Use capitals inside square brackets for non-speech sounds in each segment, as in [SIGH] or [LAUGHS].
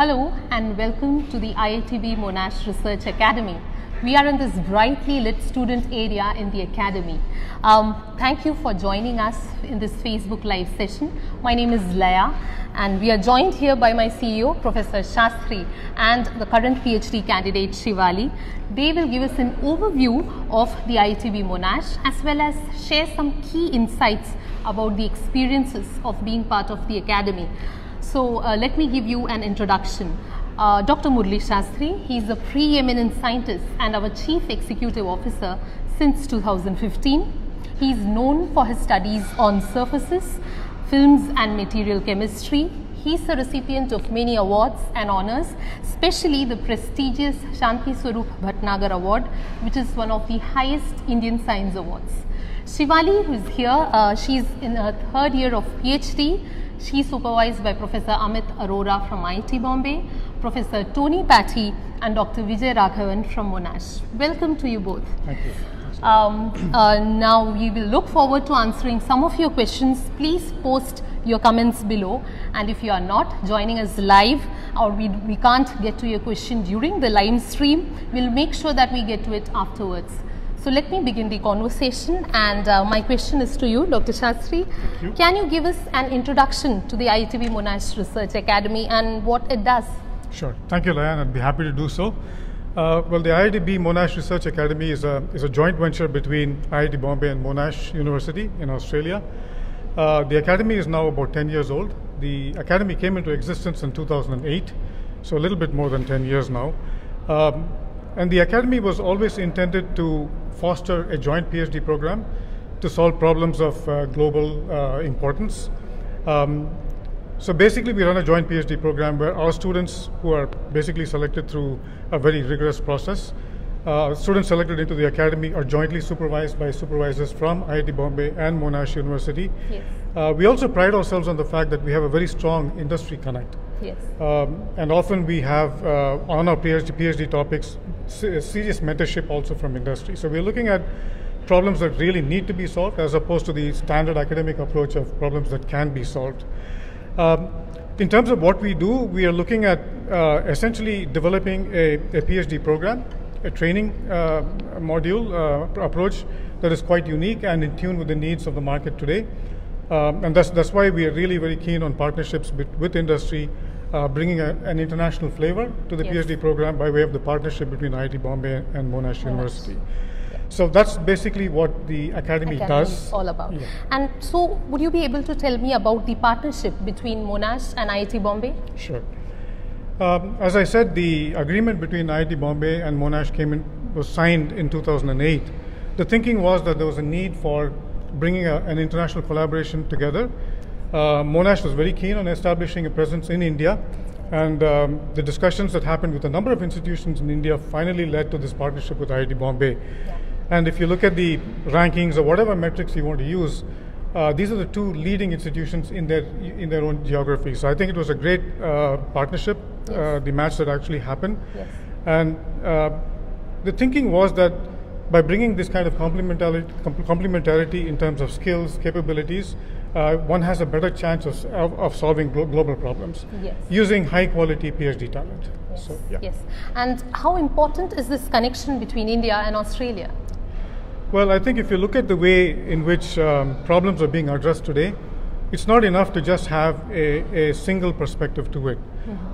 Hello and welcome to the IITB Monash Research Academy. We are in this brightly lit student area in the academy. Um, thank you for joining us in this Facebook live session. My name is Laya and we are joined here by my CEO Professor Sastry and the current PhD candidate Shivali. They will give us an overview of the IITB Monash as well as share some key insights about the experiences of being part of the academy. So uh, let me give you an introduction. Uh, Dr. Murali Sastry, he is a preeminent scientist and our Chief Executive Officer since 2015. He is known for his studies on surfaces, films and material chemistry. He is a recipient of many awards and honors, especially the prestigious Shanti Swarup Bhatnagar Award, which is one of the highest Indian science awards. Shivali, who is here, uh, she is in her third year of PhD. She is supervised by Professor Amit Arora from IIT Bombay, Professor Tony Patti and Dr. Vijay Raghavan from Monash. Welcome to you both. Thank you. Um, uh, now we will look forward to answering some of your questions. Please post your comments below and if you are not joining us live or we, we can't get to your question during the live stream, we'll make sure that we get to it afterwards. So let me begin the conversation and uh, my question is to you, Dr. Sastry. you. Can you give us an introduction to the IITB Monash Research Academy and what it does? Sure. Thank you, Layan. I'd be happy to do so. Uh, well, the IITB Monash Research Academy is a, is a joint venture between IIT Bombay and Monash University in Australia. Uh, the academy is now about 10 years old. The academy came into existence in 2008, so a little bit more than 10 years now. Um, and the academy was always intended to foster a joint PhD program to solve problems of uh, global uh, importance. Um, so basically, we run a joint PhD program where our students, who are basically selected through a very rigorous process, uh, students selected into the academy are jointly supervised by supervisors from IIT Bombay and Monash University. Yes. Uh, we also pride ourselves on the fact that we have a very strong industry connect. Yes. Um, and often we have uh, on our PhD, PhD topics serious mentorship also from industry. So we're looking at problems that really need to be solved as opposed to the standard academic approach of problems that can be solved. Um, in terms of what we do, we are looking at uh, essentially developing a, a PhD program, a training uh, module uh, approach that is quite unique and in tune with the needs of the market today. Um, and that's, that's why we are really very keen on partnerships with, with industry, uh, bringing a, an international flavor to the Yes. PhD program by way of the partnership between IIT Bombay and Monash. University. So that's basically what the academy, Academy does. all about. Yeah. And so, would you be able to tell me about the partnership between Monash and IIT Bombay? Sure. Um, as I said, the agreement between IIT Bombay and Monash came in, was signed in 2008. The thinking was that there was a need for bringing a, an international collaboration together. Uh, Monash was very keen on establishing a presence in India, and um, the discussions that happened with a number of institutions in India finally led to this partnership with IIT Bombay. And if you look at the rankings or whatever metrics you want to use, uh, these are the two leading institutions in their in their own geography. So I think it was a great uh, partnership, uh, the match that actually happened. Yes. And uh, the thinking was that by bringing this kind of complementarity, complementarity in terms of skills, capabilities, uh, one has a better chance of, of, of solving glo- global problems Yes. using high quality PhD talent. So, yeah. Yes. And how important is this connection between India and Australia? Well, I think if you look at the way in which um, problems are being addressed today, it's not enough to just have a, a single perspective to it.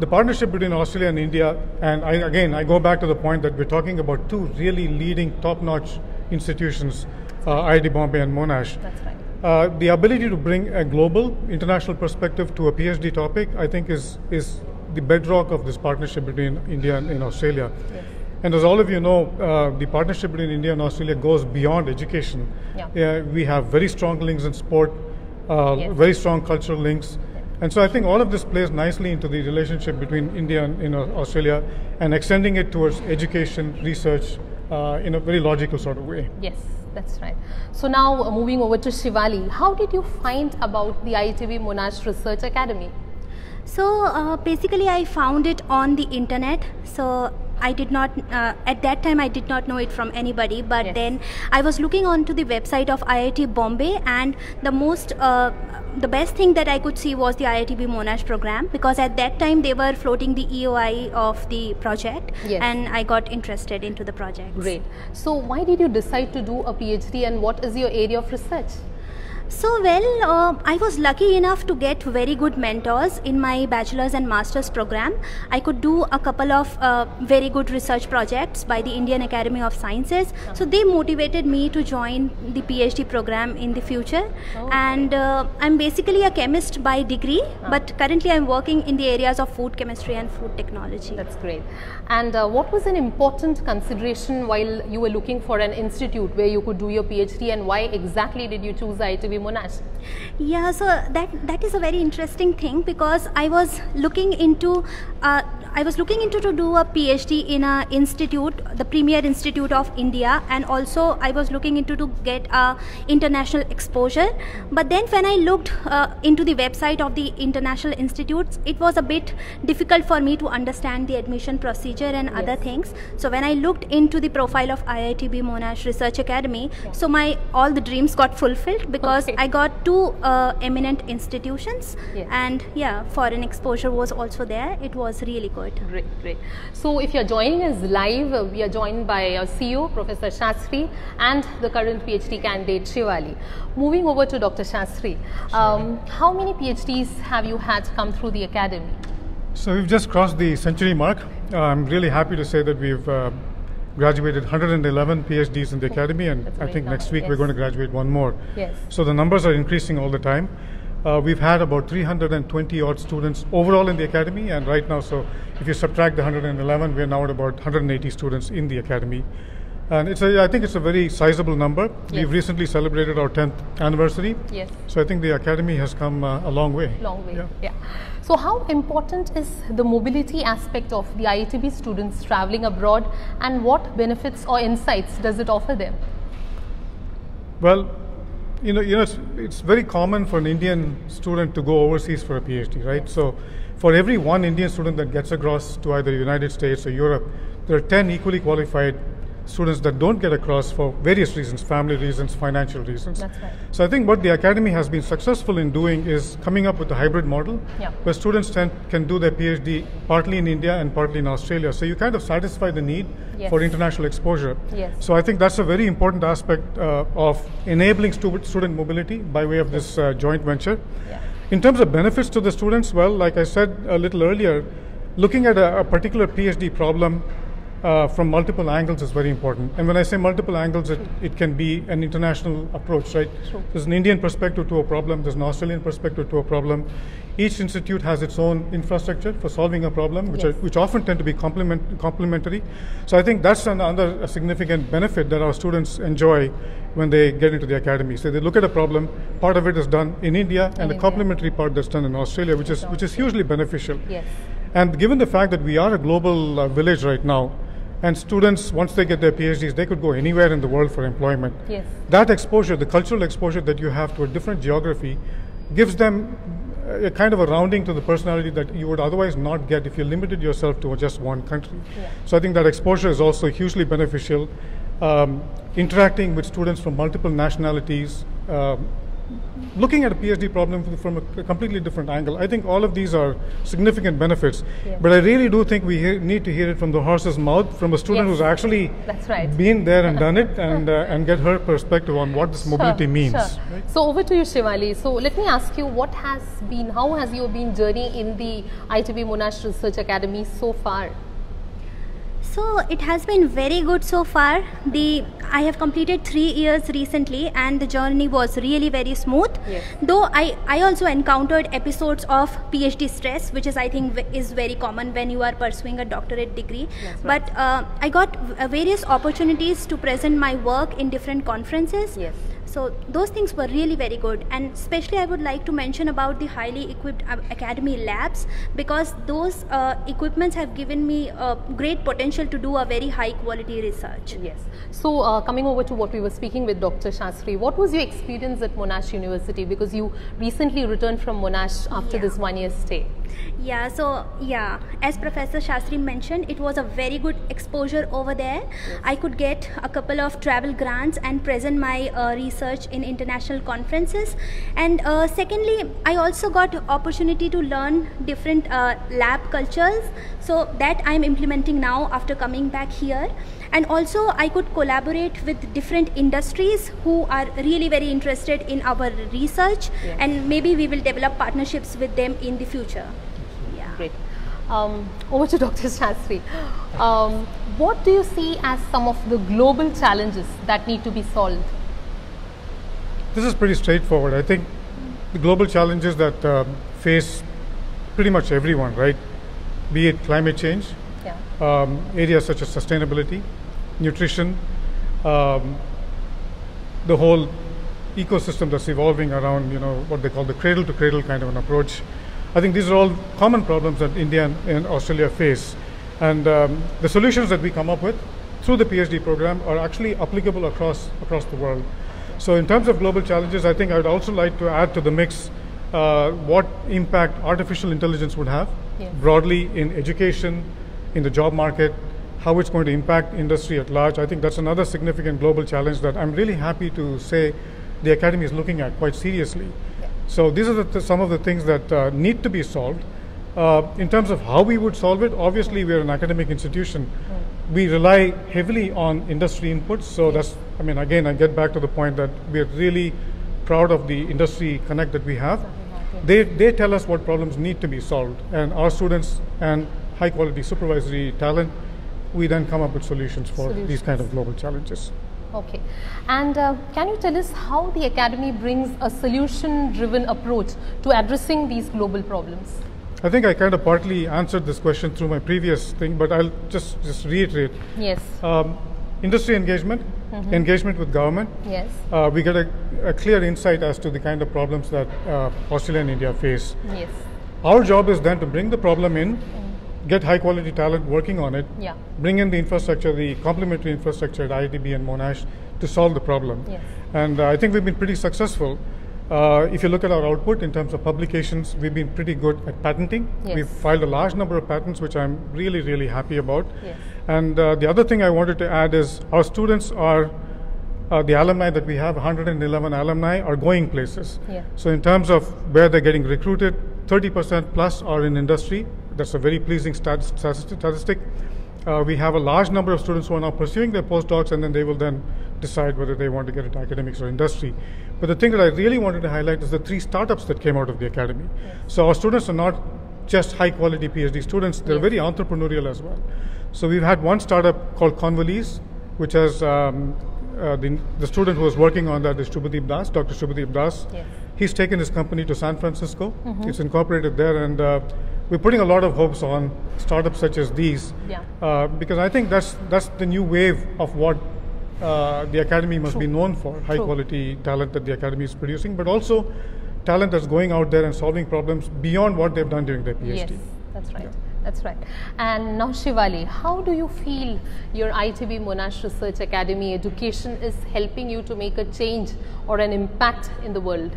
The partnership between Australia and India, and I, again, I go back to the point that we're talking about two really leading, top notch institutions, uh, IIT Bombay and Monash. That's right. Uh, the ability to bring a global, international perspective to a PhD topic, I think, is, is the bedrock of this partnership between India and, and Australia. Yes. And as all of you know, uh, the partnership between India and Australia goes beyond education. Yeah. we have very strong links in sport, uh, Yes. very strong cultural links. And so I think all of this plays nicely into the relationship between India and you know, Australia and extending it towards education, research uh, in a very logical sort of way. Yes, that's right. So now uh, moving over to Shivali, how did you find about the IITB Monash Research Academy? So uh, basically, I found it on the internet. So I did not uh, at that time I did not know it from anybody. But Yes. then I was looking onto the website of IIT Bombay, and the most uh, the best thing that I could see was the IITB Monash program because at that time they were floating the EOI of the project, Yes. and I got interested into the project. Great. So, why did you decide to do a PhD and what is your area of research? So, well, uh, I was lucky enough to get very good mentors in my bachelor's and master's program. I could do a couple of uh, very good research projects by the Indian Academy of Sciences. So, they motivated me to join the PhD program in the future. Oh. And uh, I'm basically a chemist by degree, but currently I'm working in the areas of food chemistry and food technology. That's great. And uh, what was an important consideration while you were looking for an institute where you could do your PhD and why exactly did you choose IITB Monash? Yeah, so that that is a very interesting thing because I was looking into uh, I was looking into to do a PhD in a institute, the premier institute of India, and also I was looking into to get a international exposure. But then when I looked uh, into the website of the international institutes, it was a bit difficult for me to understand the admission procedure and other things. So when I looked into the profile of IITB Monash Research Academy, so my all the dreams got fulfilled because Okay. I got two uh, eminent institutions, Yes. and yeah, foreign exposure was also there. It was really good. Great, great. So, if you're joining us live, we are joined by our CEO, Professor Sastry, and the current PhD candidate, Shivali. Moving over to Dr. Sastry, um, how many PhDs have you had come through the academy? So we've just crossed the century mark. Uh, I'm really happy to say that we've uh, graduated 111 PhDs in the academy, and I a I great think next number, week we're going to graduate one more. Yes. So the numbers are increasing all the time. Uh, we've had about 320 odd students overall in the academy, and right now, so if you subtract the 111, we're now at about 180 students in the academy. And it's a, I think it's a very sizable number. Yes. We've recently celebrated our 10th anniversary. Yes. So I think the academy has come uh, a long way. Long way. Yeah. Yeah. So, how important is the mobility aspect of the IITB students traveling abroad, and what benefits or insights does it offer them? Well, you know, you know, it's, it's very common for an Indian student to go overseas for a PhD, right? So, for every one Indian student that gets across to either the United States or Europe, there are ten equally qualified students that don't get across for various reasons, family reasons, financial reasons. That's right. So I think what the academy has been successful in doing is coming up with a hybrid model Yeah. where students tend, can do their PhD partly in India and partly in Australia. So you kind of satisfy the need Yes. for international exposure. Yes. So I think that's a very important aspect uh, of enabling stu- student mobility by way of this uh, joint venture. Yeah. In terms of benefits to the students, well, like I said a little earlier, looking at a, a particular PhD problem uh, from multiple angles is very important. And when I say multiple angles, it, it can be an international approach, right? True. There's an Indian perspective to a problem, there's an Australian perspective to a problem. Each institute has its own infrastructure for solving a problem, which, Yes. are, which often tend to be complement, complementary. So I think that's another a significant benefit that our students enjoy when they get into the academy. So they look at a problem, part of it is done in India, and the complementary part that's done in Australia, which is which is hugely beneficial. Yes. And given the fact that we are a global uh, village right now, and students, once they get their PhDs, they could go anywhere in the world for employment. Yes. That exposure, the cultural exposure that you have to a different geography, gives them a kind of a rounding to the personality that you would otherwise not get if you limited yourself to just one country. Yeah. So I think that exposure is also hugely beneficial. Um, interacting with students from multiple nationalities, um, looking at a PhD problem from a, completely different angle. I think all of these are significant benefits. Yes. But I really do think we hear, need to hear it from the horse's mouth, from a student Yes. who's actually That's right. been there and done it, [LAUGHS] and uh, and get her perspective on what this mobility Sure, means. sure. right? So over to you, Shivali. So let me ask you, what has been, how has your been journey in the ITB Monash Research Academy so far? So it has been very good so far. The I have completed three years recently, and the journey was really very smooth. Yes. Though I I also encountered episodes of PhD stress, which is I think is very common when you are pursuing a doctorate degree. Right. But uh, I got various opportunities to present my work in different conferences. Yes. So those things were really very good, and especially I would like to mention about the highly equipped uh, academy labs because those uh, equipments have given me a great potential to do a very high quality research. Yes. So uh, coming over to what we were speaking with Dr. Sastry, what was your experience at Monash University? Because you recently returned from Monash after Yeah. this one year stay. Yeah, so yeah, as Professor Sastry mentioned, it was a very good exposure over there. I could get a couple of travel grants and present my uh, research in international conferences. And uh, secondly, I also got opportunity to learn different uh, lab cultures. So that I'm implementing now after coming back here. And also, I could collaborate with different industries who are really very interested in our research, Yeah. and maybe we will develop partnerships with them in the future. Yeah. Great. Um, over to [LAUGHS] Dr. Sastry. Um, what do you see as some of the global challenges that need to be solved? This is pretty straightforward. I think the global challenges that um, face pretty much everyone, right? Be it climate change, Yeah. um, areas such as sustainability, nutrition, um, the whole ecosystem that's evolving around, you know, what they call the cradle to cradle kind of an approach. I think these are all common problems that India and, and Australia face. And um, the solutions that we come up with through the PhD program are actually applicable across, across the world. So in terms of global challenges, I think I would also like to add to the mix uh, what impact artificial intelligence would have Yes. broadly in education, in the job market, how it's going to impact industry at large. I think that's another significant global challenge that I'm really happy to say the academy is looking at quite seriously. So these are the, th- some of the things that uh, need to be solved. Uh, in terms of how we would solve it, obviously we're an academic institution. We rely heavily on industry inputs. So that's, I mean, again, I get back to the point that we're really proud of the industry connect that we have. They, they tell us what problems need to be solved, and our students and high quality supervisory talent, we then come up with solutions for these kind of global challenges. Okay. And uh, can you tell us how the Academy brings a solution driven approach to addressing these global problems? I think I kind of partly answered this question through my previous thing, but I'll just, just reiterate. Yes. Um, industry engagement, engagement with government, Yes. uh, we get a, a clear insight as to the kind of problems that uh, Australia and India face. Yes. Our job is then to bring the problem in, get high quality talent working on it, Yeah. bring in the infrastructure, the complementary infrastructure at IITB and Monash to solve the problem. Yes. And uh, I think we've been pretty successful. Uh, if you look at our output in terms of publications, we've been pretty good at patenting. Yes. We've filed a large number of patents, which I'm really, really happy about. Yes. And uh, the other thing I wanted to add is our students are, uh, the alumni that we have, 111 alumni, are going places. Yeah. So in terms of where they're getting recruited, 30% plus are in industry. That's a very pleasing stat- statistic. statistic. Uh, we have a large number of students who are now pursuing their postdocs, and then they will then decide whether they want to get into academics or industry. But the thing that I really wanted to highlight is the three startups that came out of the academy. So our students are not just high quality PhD students; they're Yes. very entrepreneurial as well. So we've had one startup called Convolese, which has um, uh, the, the student who was working on that is Shubhadeep Das, Dr. Shubhadeep Das. Yes. He's taken his company to San Francisco. It's incorporated there, and uh, we're putting a lot of hopes on startups such as these. Yeah. Uh, because I think that's that's the new wave of what uh, the academy must be known for: high True. quality talent that the academy is producing, but also talent that's going out there and solving problems beyond what they've done during their PhD. Yes, that's right. That's right. And now, Shivali, how do you feel your ITB Monash Research Academy education is helping you to make a change or an impact in the world?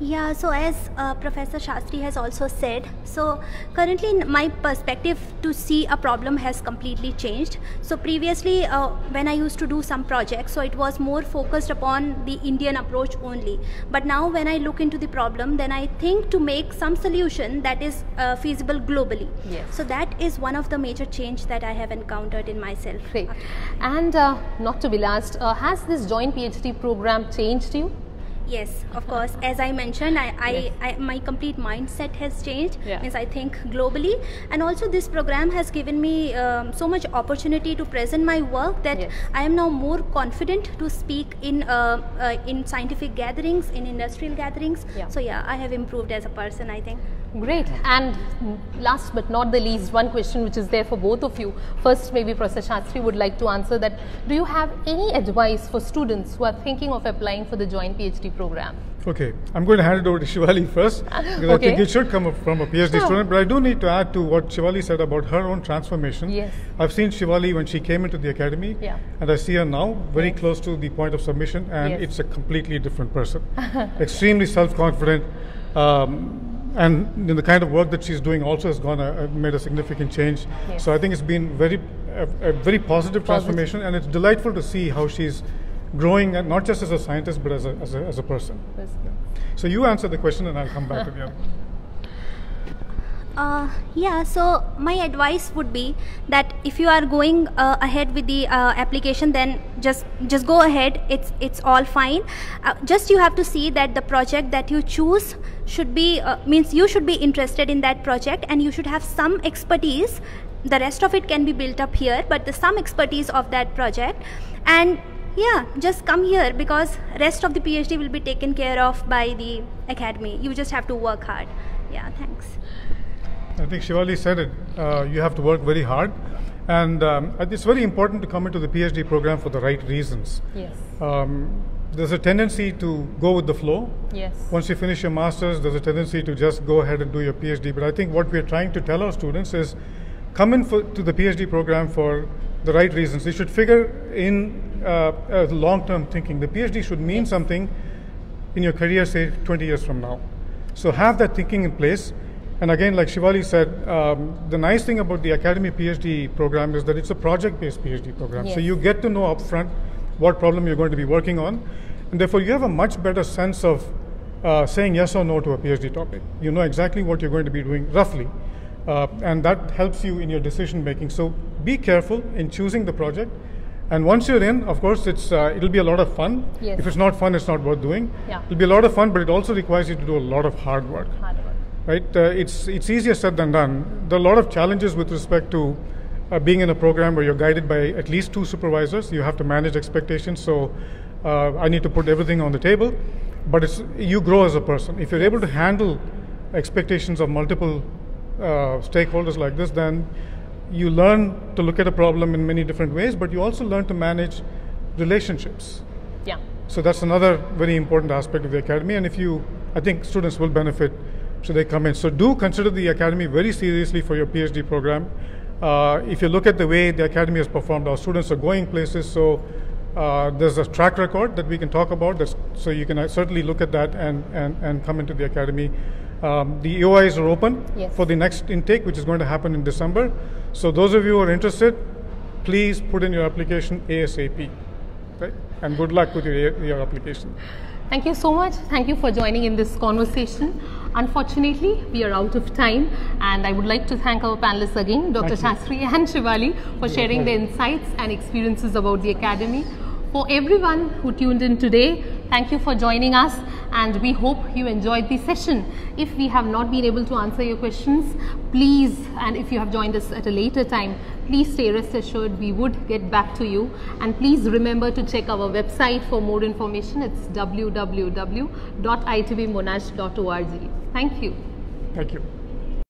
Yeah, so as uh, Professor Sastry has also said, so currently my perspective to see a problem has completely changed. So previously, uh, when I used to do some projects, so it was more focused upon the Indian approach only. But now, when I look into the problem, then I think to make some solution that is uh, feasible globally. Yes. So that is one of the major change that I have encountered in myself. Great. And uh, not to be last, uh, has this joint PhD program changed you? Yes, of course. As I mentioned, I, I, Yes. I my complete mindset has changed. Yeah. Means I think globally, and also this program has given me um, so much opportunity to present my work that Yes. I am now more confident to speak in uh, uh, in scientific gatherings, in industrial gatherings. Yeah. So yeah, I have improved as a person. I think. Great. And last but not the least, one question which is there for both of you. First, maybe Professor Sastry would like to answer that. Do you have any advice for students who are thinking of applying for the joint PhD program? Okay, I'm going to hand it over to Shivali [LAUGHS] first because I think it should come from a PhD student. But I do need to add to what Shivali said about her own transformation. Yes. I've seen Shivali when she came into the academy, Yeah. and I see her now very Yes. close to the point of submission, and Yes. it's a completely different person. [LAUGHS] Extremely self-confident. Um, and the kind of work that she's doing also has gone a, made a significant change. Yes. So I think it's been very a, a very positive transformation, and it's delightful to see how she's growing, and not just as a scientist but as a, as a, as a person. So you answer the question, and I'll come back to the [LAUGHS] other. Uh, yeah, so my advice would be that if you are going uh, ahead with the uh, application, then just just go ahead. It's it's all fine. Uh, just you have to see that the project that you choose should be uh, means you should be interested in that project, and you should have some expertise. The rest of it can be built up here, but the some expertise of that project, and yeah, just come here because rest of the PhD will be taken care of by the academy. You just have to work hard. Yeah, thanks. I think Shivali said it. Uh, you have to work very hard, and um, it's very important to come into the PhD program for the right reasons. Yes. Um, there's a tendency to go with the flow. Yes. Once you finish your masters, there's a tendency to just go ahead and do your PhD. But I think what we're trying to tell our students is, come in for, to the PhD program for the right reasons. You should figure in uh, uh, long-term thinking. The PhD should mean something in your career, say 20 years from now. So have that thinking in place. And again, like Shivali said, um, the nice thing about the Academy PhD program is that it's a project-based PhD program. So you get to know upfront what problem you're going to be working on, and therefore you have a much better sense of uh, saying yes or no to a PhD topic. You know exactly what you're going to be doing roughly, uh, and that helps you in your decision making. So be careful in choosing the project. And once you're in, of course, it's uh, it'll be a lot of fun. Yes. If it's not fun, it's not worth doing. Yeah. It'll be a lot of fun, but it also requires you to do a lot of hard work Hard work. Right? Uh, it's it's easier said than done. There are a lot of challenges with respect to uh, being in a program where you're guided by at least two supervisors. You have to manage expectations. So uh, I need to put everything on the table, but it's you grow as a person. If you're able to handle expectations of multiple uh, stakeholders like this, then you learn to look at a problem in many different ways. But you also learn to manage relationships. Yeah. So that's another very important aspect of the academy. And if you, I think students will benefit should they come in. So do consider the academy very seriously for your PhD program. Uh, if you look at the way the academy has performed, our students are going places. So uh, there's a track record that we can talk about. That's, so you can uh, certainly look at that and, and, and come into the academy. Um, the EOIs are open Yes. for the next intake, which is going to happen in December. So those of you who are interested, please put in your application ASAP. Right? And good luck with your, your application. Thank you so much. Thank you for joining in this conversation. Unfortunately, we are out of time, and I would like to thank our panelists again, Dr. Thank Sastry and Shivali, for sharing their insights and experiences about the Academy. For everyone who tuned in today, thank you for joining us, and we hope you enjoyed the session. If we have not been able to answer your questions, please, and if you have joined us at a later time, please stay rest assured we would get back to you. And please remember to check our website for more information. It's www.itbmonash.org. Thank you. Thank you.